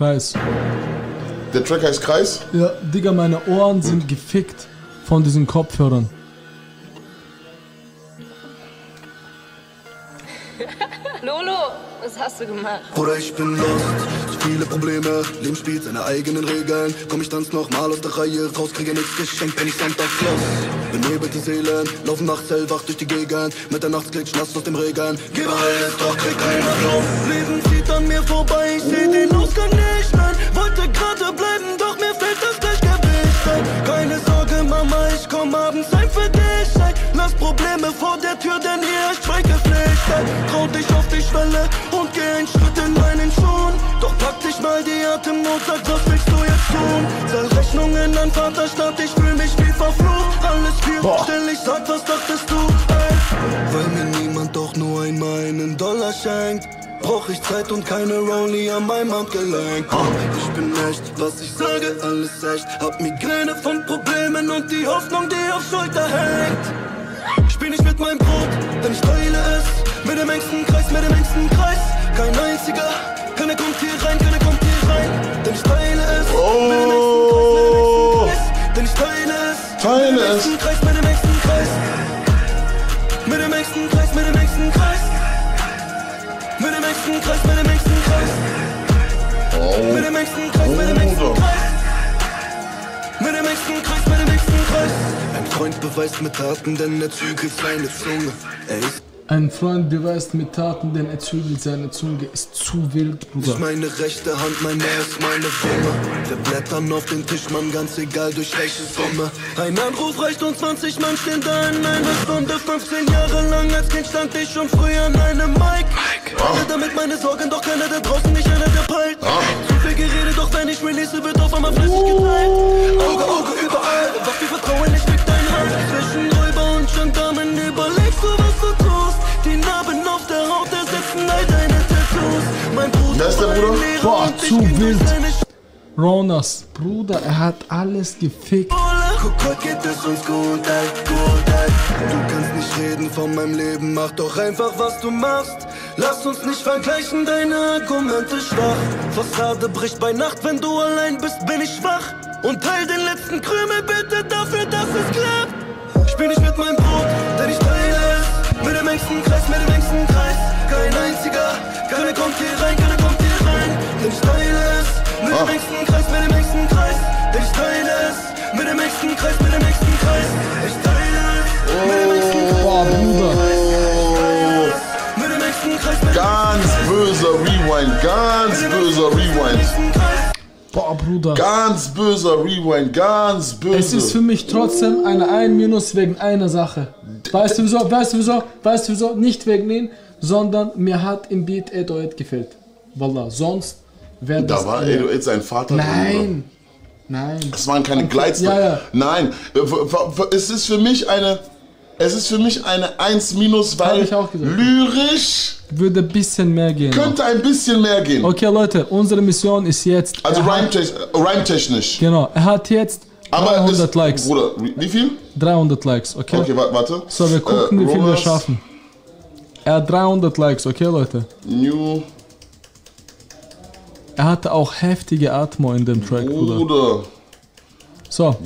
Kreis. Der Track heißt Kreis. Ja, Digga, meine Ohren sind gefickt von diesen Kopfhörern. Lolo, was hast du gemacht? Bruder, ich bin lost, viele Probleme, Leben spielt seine eigenen Regeln. Komm ich tanz nochmal aus der Reihe raus, kriege nichts geschenkt, bin ich Sonntaglos. Benebelte Seelen, laufen nachts hellwach durch die Gegend, Mitternachtsglitsch nass aus dem Regen. Gebe alles, doch krieg keiner Luft. Leben zieht an mir vorbei, ich seh den Vor der Tür, denn hier ist Schweigepflicht ein. Trau dich auf die Schwelle und geh einen Schritt in meinen Schuhen. Doch pack dich mal die Atemnot, sag, was willst du jetzt tun? Zahl Rechnungen an Vaterstadt, ich fühl mich wie verflucht. Alles viel Boah. still, ich sag, was dachtest du? Ey? Weil mir niemand doch nur einmal einen Dollar schenkt. Brauch ich Zeit und keine Rollie an meinem Handgelenk. Ich bin echt, was ich sage, alles echt. Hab Migräne von Problemen und die Hoffnung, die auf Schulter hängt. Spiel nicht mit meinem Brot, denn ich teile es. Mit dem engsten Kreis, mit dem engsten Kreis. Kein einziger, keiner kommt hier rein, keiner kommt hier rein. Denn ich teile es. Mit dem engsten Kreis, mit dem engsten Kreis. Denn ich teile es. Teile mit dem engsten Kreis, mit dem engsten Kreis. Mit dem engsten Kreis, mit dem engsten Kreis. Mit dem engsten Kreis, mit dem engsten Kreis. Oh. Mit dem engsten Kreis, mit dem engsten. Kreis. Freund beweist mit Taten, denn er zügelt seine Zunge. Ist Ein Freund beweist mit Taten, denn er zügelt seine Zunge. Ist zu wild, Bruder. nicht meine rechte Hand, meine ist meine Wumme. Wir blättern auf den Tisch, Mann, ganz egal durch welche Summe. Ein Anruf reicht und 20 Mann stehen da in einer Stunde. 15 Jahre lang als Kind stand ich schon früh an einem Mic. Alle damit meine Sorgen, doch keiner da draußen, nicht einer der peilt. Zu viel Gerede, doch wenn ich release, wird auf einmal flüssig zu wild. Ronas, Bruder, er hat alles gefickt. Guck, heute geht es uns gut, ey, gut, ey. Du kannst nicht reden von meinem Leben, mach doch einfach, was du machst. Lass uns nicht vergleichen, deine Argumente schwach. Fassade bricht bei Nacht, wenn du allein bist, bin ich schwach. Und teil den letzten Krümel bitte dafür, dass es klappt. Spiel nicht mit meinem Brot, denn ich teile es. Mit dem engsten Kreis, mit dem engsten Kreis. Kein einziger, keiner kommt hier rein, dem engsten Kreis, mit dem engsten Kreis. Ich teile es. Mit dem engsten Kreis, mit dem engsten Kreis. Ich teile es. Mit dem engsten Kreis. Boah, Bruder. Ganz böser Rewind, ganz böser Rewind. Boah, Bruder. Ganz böser Rewind, ganz Es ist für böse. mich trotzdem eine 1 Minus wegen einer Sache. Weißt du wieso? Weißt du wieso? Weißt du wieso? Nicht wegen ihn, sondern mir hat im Beat Edoid gefehlt. Wallah, sonst das. Da war jetzt sein Vater. drin, oder? Nein. Nein. Es waren keine Glides. Ja, ja. Nein, es ist für mich eine. Es ist für mich eine 1 minus, weil lyrisch Würde ein bisschen mehr gehen. könnte ein bisschen mehr gehen. Okay, Leute, unsere Mission ist jetzt. Also rhyme-technisch. Genau, er hat jetzt Aber 300 es, Likes. Bruder, wie viel? 300 Likes, okay? Okay, wa- warte. So, wir gucken, Äh, wie viel wir schaffen. Er hat 300 Likes, okay, Leute? New Er hatte auch heftige Atmo in dem Track, Bruder. Bruder. So,